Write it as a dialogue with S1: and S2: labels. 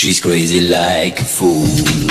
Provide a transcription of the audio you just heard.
S1: She's crazy like a fool.